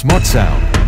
Smart Sound.